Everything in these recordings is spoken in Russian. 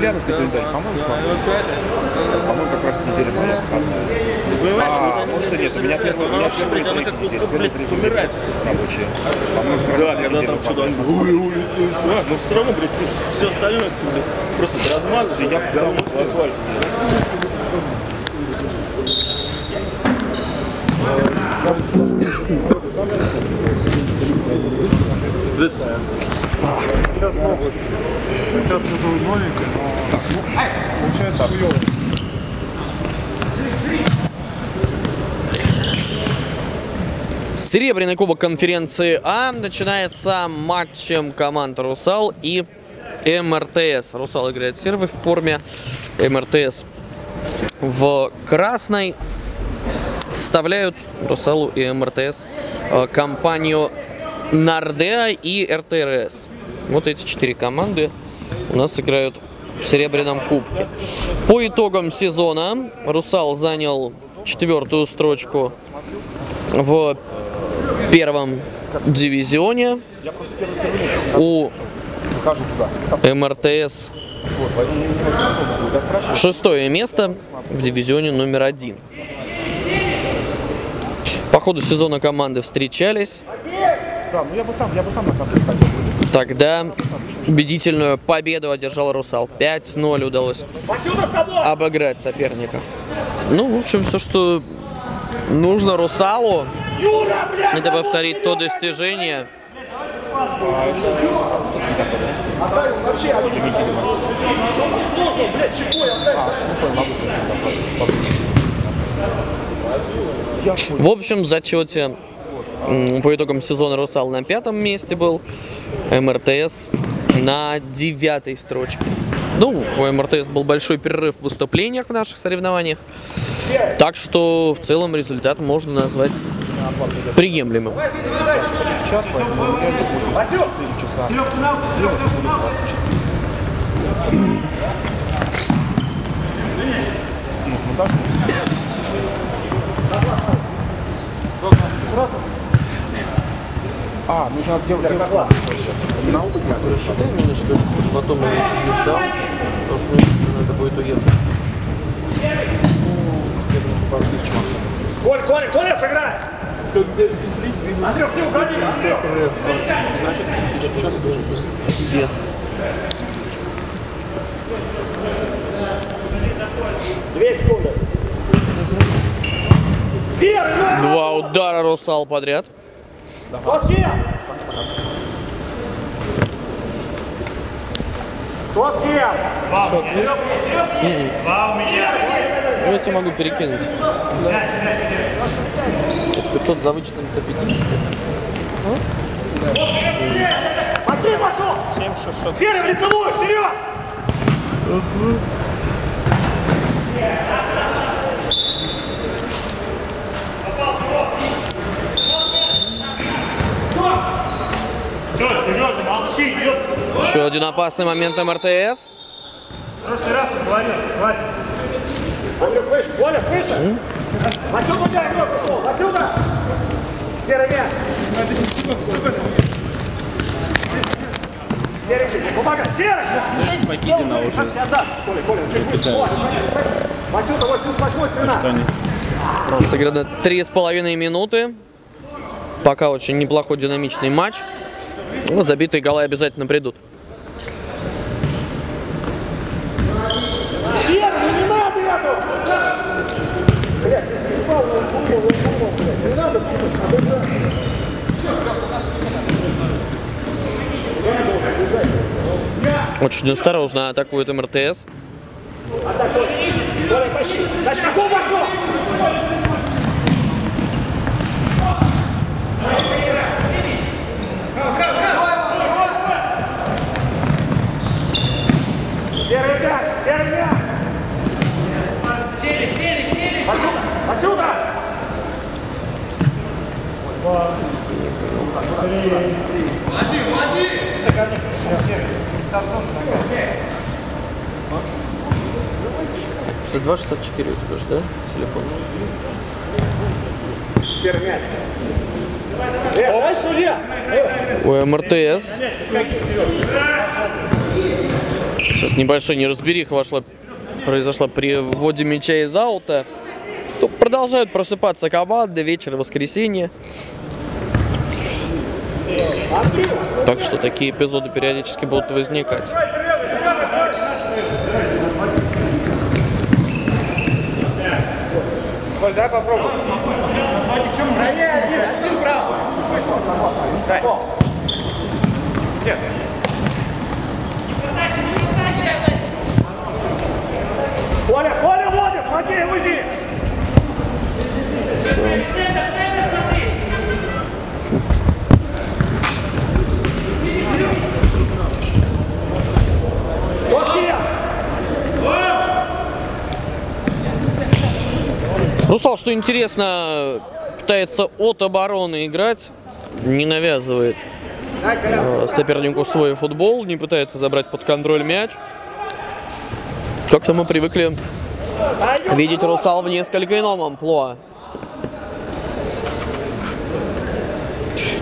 глянуть на календарь, по-моему, свободно. По-моему, как раз неделя была выходная. А, может и нет, у меня первый, у меня первые три недели, первые три недели рабочие. По-моему, как раз Да, когда там что-то, ой, улица, и все. Но все равно, блядь, все остальное, просто ты размазываешь, Я я думаю, потому- асфальт. Получается, хуёво. Серебряный кубок конференции А начинается матчем команд «Русал» и МРТС. «Русал» играет в серой форме, МРТС в красной. Составляют «Русалу» и МРТС э, компанию «Нардеа» и РТРС. Вот эти четыре команды у нас играют в Серебряном кубке. По итогам сезона «Русал» занял четвертую строчку в первом дивизионе. У МРТС шестое место в дивизионе номер один. По ходу сезона команды встречались. Да, ну я бы сам, я бы сам на самом деле хотел бы. Тогда убедительную победу одержал Русал. 5-0 удалось обыграть соперников. Ну, в общем, все, что нужно Русалу, это повторить то достижение. В общем зачете по итогам сезона Русал на пятом месте был, МРТС на девятой строчке. Ну, у МРТС был большой перерыв в выступлениях в наших соревнованиях, так что в целом результат можно назвать приемлемым. Час, поэтому у меня не будет 4 часа. Делать будет 24. Ну, ну так. Аккуратно. А, нужно делать делать план. На опыт я говорю, что потом я уже не ждал, потому что мне надо будет уехать. я думаю, что пару тысяч максимум. Коль, Коля, Коля, сыграй! Андрюх, не уходи! Значит, тысячу в час это очень быстро. Где? Две секунды. Ну! Два удара Русал подряд. Доски! Доски! Ну, я тебе могу перекинуть. Это 500 за вычетом 150. Матвей пошел! Серый в лицевую, вперед! Все, Сережа, молчи, ёп. Еще один опасный момент МРТС. В прошлый раз уговорился, хватит. Андрюх, выше, Коля, выше! Отсюда у тебя игрок пошел, отсюда! Серый мяч! Серый, помогай! Серый! Покиди на уже. Коля, Коля, ты выше, Коля. Отсюда 88 спина! Сыграно три с половиной минуты. Пока очень неплохой динамичный матч. Ну, забитые голы обязательно придут. Серый, ну не надо эту! два, три. Влади, Влади! Так они пришли сверху. Там зона такая. 62, 64 у тебя же, да? Телефон. Сермяк. Давай, судья! У а МРТС. Сейчас небольшой неразбериха вошла, произошла при вводе мяча из аута. Продолжают просыпаться команды вечер воскресенье. Так что такие эпизоды периодически будут возникать. Коль, дай попробуй. Коля, Коля водит, Макей, уйди! Доски! Русал, что интересно, пытается от обороны играть, не навязывает э, сопернику свой футбол, не пытается забрать под контроль мяч. Как-то мы привыкли видеть Русал в несколько ином амплуа.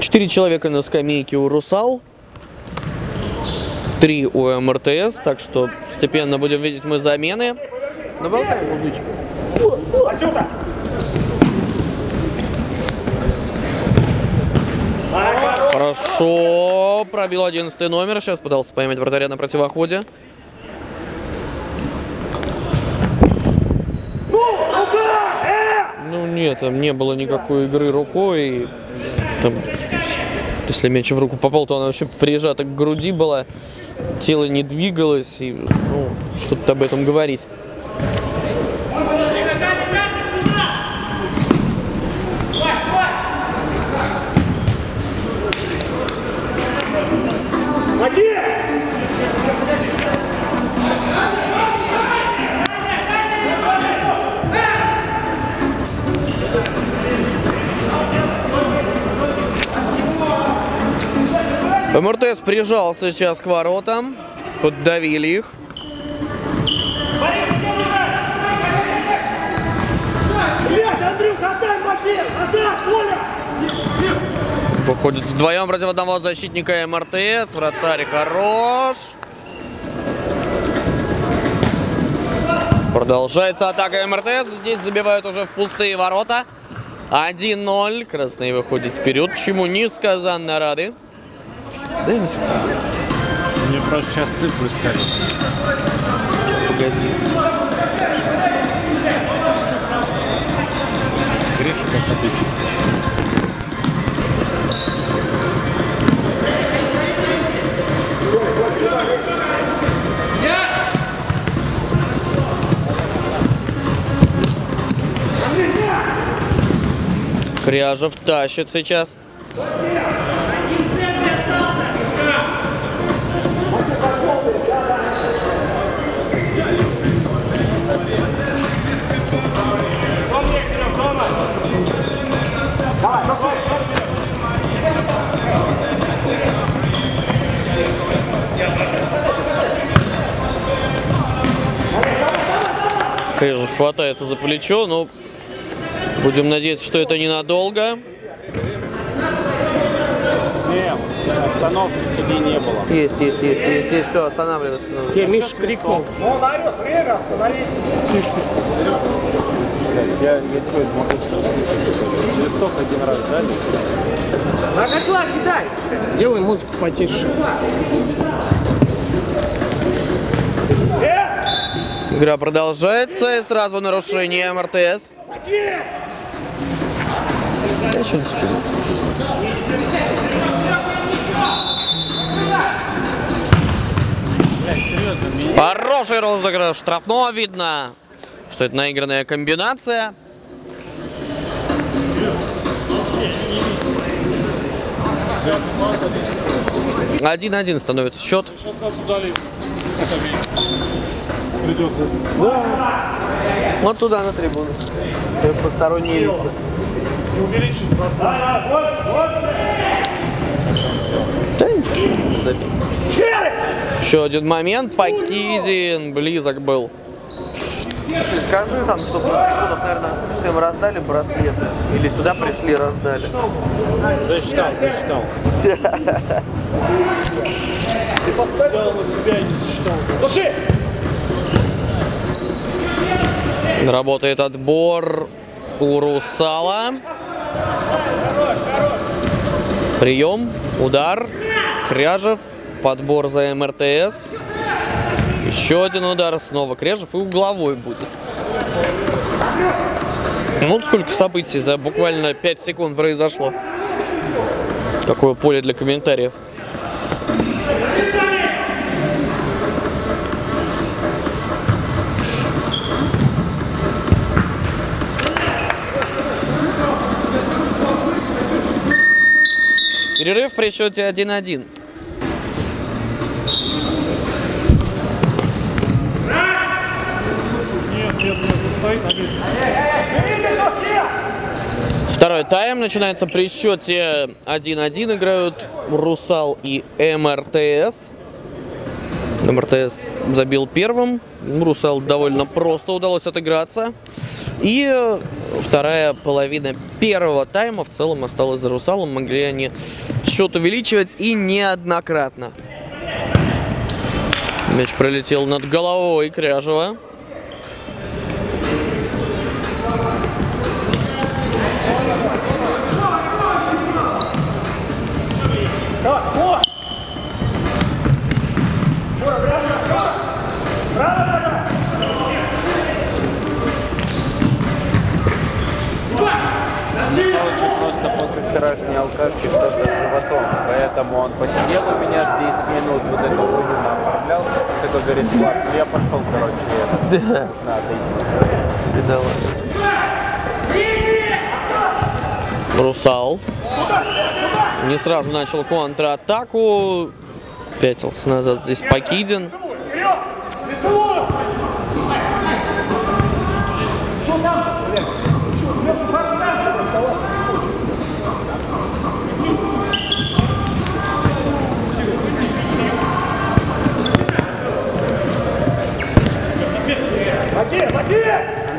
Четыре человека на скамейке у Русал, три у МРТС, так что постепенно будем видеть мы замены. Наболтаем музычку. Отсюда! Хорошо, пробил 11 номер. Сейчас пытался поймать вратаря на противоходе. Ну нет, там не было никакой игры рукой. Там, если мяч в руку попал, то она вообще прижата к груди была. Тело не двигалось. И, ну, что-то об этом говорить. МРТС прижался сейчас к воротам. Поддавили их. Выходит вдвоем против одного защитника МРТС. Вратарь хорош. Продолжается атака МРТС. Здесь забивают уже в пустые ворота. 1-0. Красные выходит вперед, чему несказанно рады. Секунду. Мне просто сейчас цифры скажут. Погоди. Гриша как обычно. Кряжев тащит сейчас. Кряжев хватается за плечо, но будем надеяться, что это ненадолго. Нет, остановки судей не было. Есть, есть, есть, есть, есть, все, останавливайся. Тебе Миша крикнул. Ну, он орет, время остановить! Я, я что, могу листок один раз дать? На котлах кидай! Делай музыку потише. Игра продолжается, и сразу нарушение МРТС. Хороший розыгрыш штрафного. Видно, что это наигранная комбинация. Один-один становится счет. Придется. Вот туда на трибуну. Чтобы посторонние лица. Не увеличить пространство. Да ничего. Еще один момент. Покидин близок был. Скажи там, чтобы на трибунах, наверное, всем раздали браслеты. Или сюда пришли, раздали. Засчитал, засчитал. Взял на себя и не засчитал. Души! Работает отбор у Русала. Прием, удар, Кряжев, подбор за МРТС. Еще один удар, снова Кряжев и угловой будет. Ну вот сколько событий за буквально 5 секунд произошло. Какое поле для комментариев. Перерыв при счете 1-1. Нет, нет, нет, он стоит на месте. Берите доски! Второй тайм начинается при счете 1-1. Играют Русал и МРТС. МРТС забил первым. Русал довольно просто удалось отыграться. И э, вторая половина первого тайма в целом осталась за Русалом. Могли они счет увеличивать и неоднократно. Мяч пролетел над головой Кряжева. Вчерашней алкашки что-то с животом, поэтому он посидел у меня 10 минут, вот это ужин оформлял, такой говорит, Влад, ну я пошел, короче, это, надо идти. Русал. Не сразу начал контратаку. Пятился назад здесь Покидин. Вперед! Лицевой!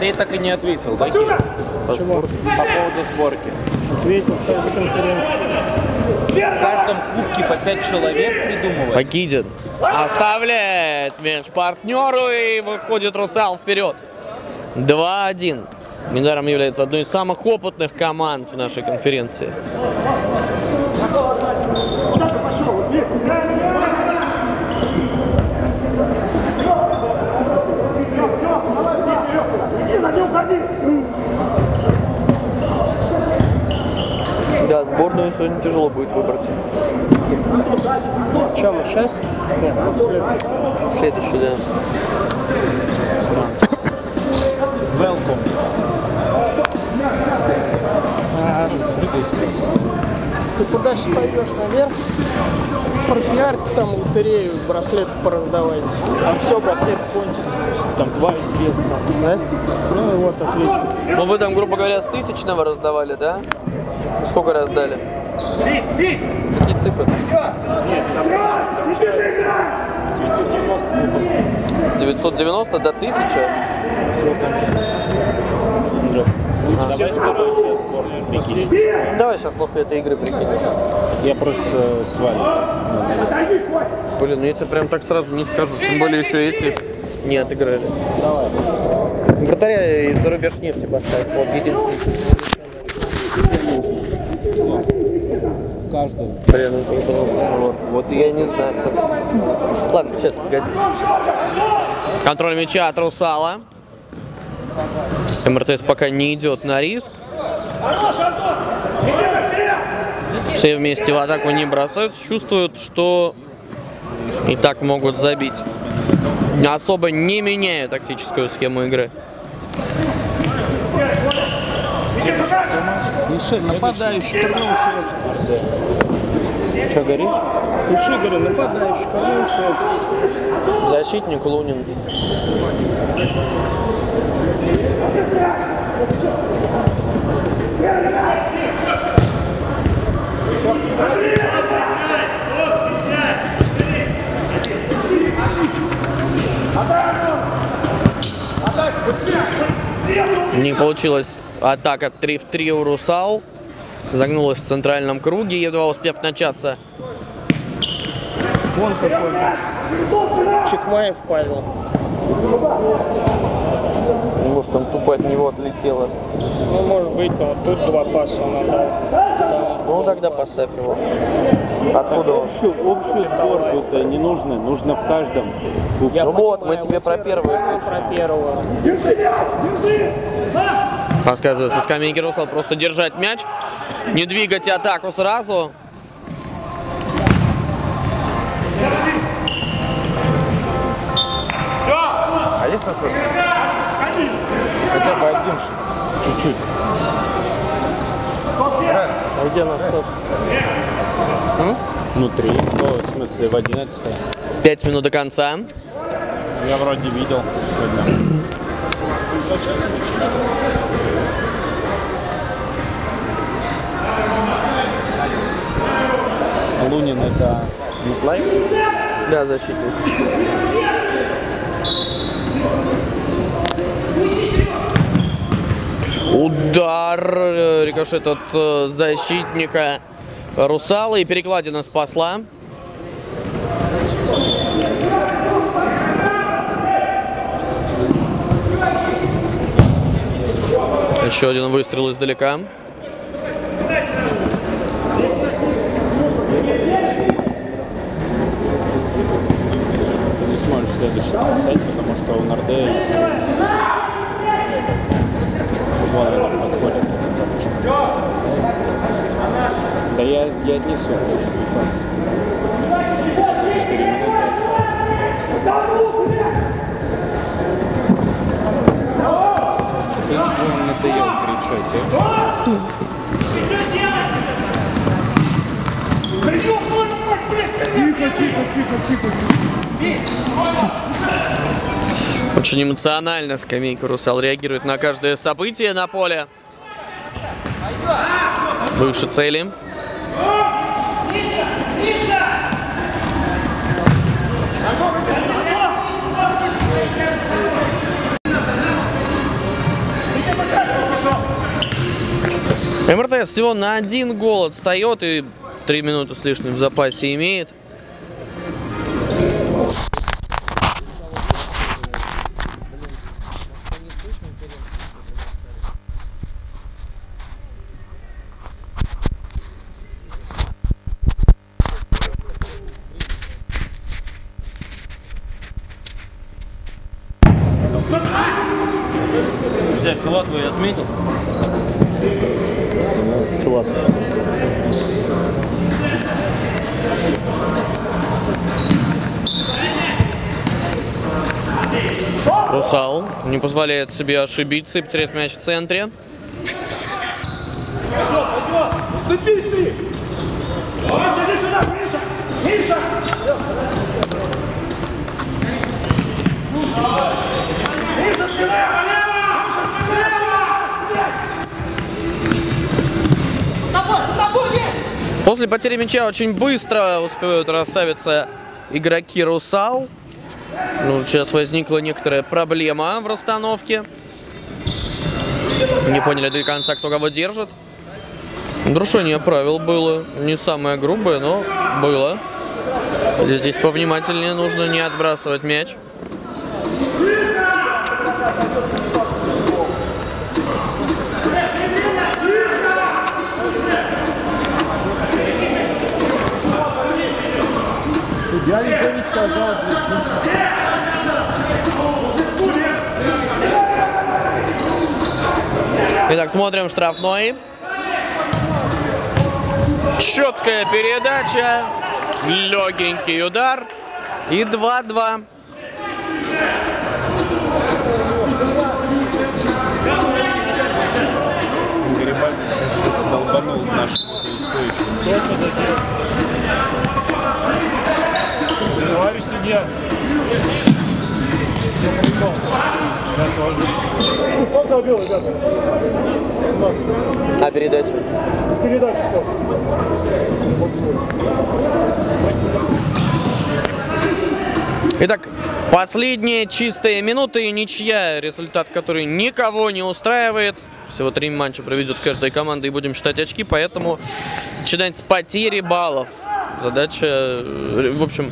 Андрей так и не ответил, да, по, спор- по поводу сборки. Ответил, что это конференция. В каждом кубке по 5 человек придумывают. Покидин оставляет мяч партнеру и выходит Русал вперед. 2-1. Недаром является одной из самых опытных команд в нашей конференции. Сборную сегодня тяжело будет выбрать. Чем мы сейчас? Нет, после. Следующий, да. Welcome. Ты куда сейчас пойдешь наверх? Пропиарьте там лотерею, браслет пораздавайте. А все, браслет кончится. Там два и да? Ну и вот, отлично. Ну вы там, грубо говоря, с тысячного раздавали, да? Сколько раздали? Какие цифры? Нет, там получается 990 выпусков. С 990 до 1000? Все там. Давай с сейчас Давай после этой игры прикинем. Я просто с вами. Блин, ну я тебе прям так сразу не скажу. Тем более еще эти не отыграли. Давай. Вратаря из зарубеж нефти поставь. Вот единственный. Каждого. Блин, вот, вот я не знаю. Ладно, сейчас, погоди. Контроль мяча от Русала. МРТС пока не идет на риск. Все вместе в атаку не бросаются, чувствуют, что и так могут забить. Особо не меняя тактическую схему игры. Нападающий, Корнеушевский. Что говоришь? Пиши, говорю, нападающий, Корнеушевский. Защитник Лунин. Не получилась атака 3 в 3 у Русал. Загнулась в центральном круге, едва успев начаться. Вон какой. Чекмаев Павел. Может, там тупо от него отлетело. Ну, может быть, но вот тут два паса он отдал. Ну, тогда поставь его. Откуда он? Общую, общую сборку-то не нужно, нужно в каждом. Я Ну вот, мы тебе про первую Про первого. Подсказывается, скамейки Русал просто держать мяч, не двигать атаку сразу. А есть насос? Хотя бы один, чуть-чуть. А где насос? Внутри, ну, в смысле, в 11 Пять минут до конца. Я вроде видел сегодня. Лунин это Метлайф? Да, защитник. Удар, э, рикошет от э, защитника Русала и перекладина спасла. Еще один выстрел издалека. Ты не сможешь следующий писать, потому что у вон она подходит. Да я, я отнесу. Осталось. Ты он надоел кричать, а? Очень эмоционально скамейка Русал реагирует на каждое событие на поле. Выше цели. МРТС всего на один гол отстает и три минуты с лишним в запасе имеет. Русал не позволяет себе ошибиться и потерять мяч в центре. После потери мяча очень быстро успевают расставиться игроки Русал. Ну, сейчас возникла некоторая проблема в расстановке. Не поняли до конца, кто кого держит. Нарушение правил было. Не самое грубое, но было. Здесь повнимательнее нужно не отбрасывать мяч. Я не Итак, смотрим штрафной. Четкая передача. Легенький удар. И 2-2. Гарибальди что-то долбанул нашу стоечку. Товарищ судья. Кто забил, ребята? 17. А передача? Передача кто? Итак, последние чистые минуты и ничья, результат который никого не устраивает. Всего три матча проведет каждая команда и будем считать очки, поэтому начинать с потери баллов. Задача, э, в общем,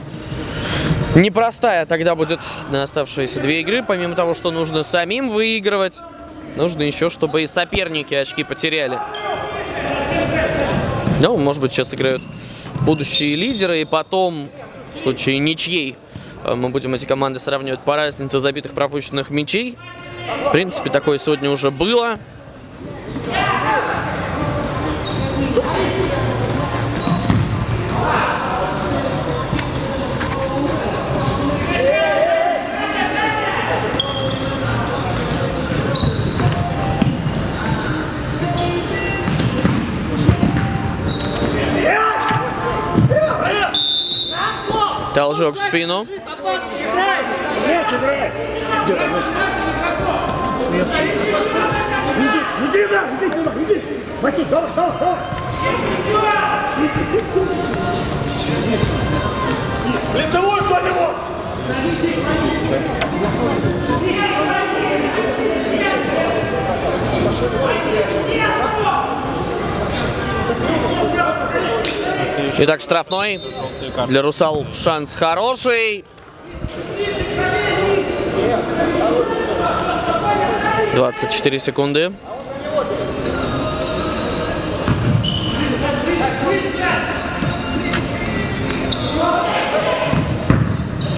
Непростая тогда будет на оставшиеся две игры. Помимо того, что нужно самим выигрывать, нужно еще, чтобы и соперники очки потеряли. Ну, может быть, сейчас играют будущие лидеры, и потом, в случае ничьей, э, мы будем эти команды сравнивать по разнице забитых пропущенных мячей. В принципе, такое сегодня уже было. Должок в спину. Мяч играй! Иди, да, иди сюда, иди. Василий, давай, давай, давай. Лицевой по него! Итак, штрафной. Для Русал шанс хороший. 24 секунды.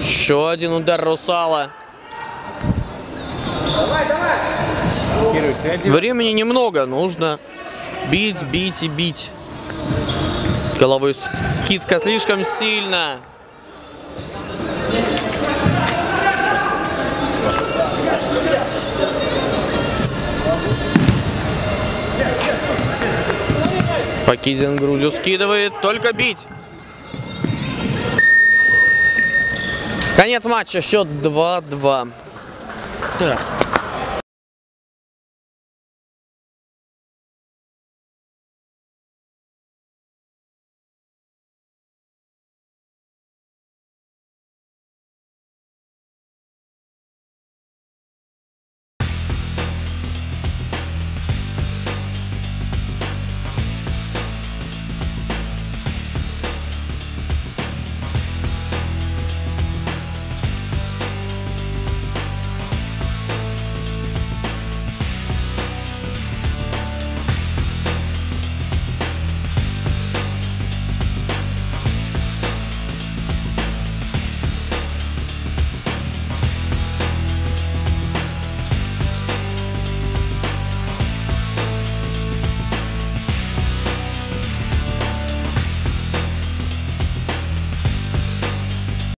Еще один удар Русала. Времени немного, нужно бить, бить и бить. Головой скидка слишком сильно. Покидин грудью скидывает, только бить. Конец матча, счет 2-2. Так.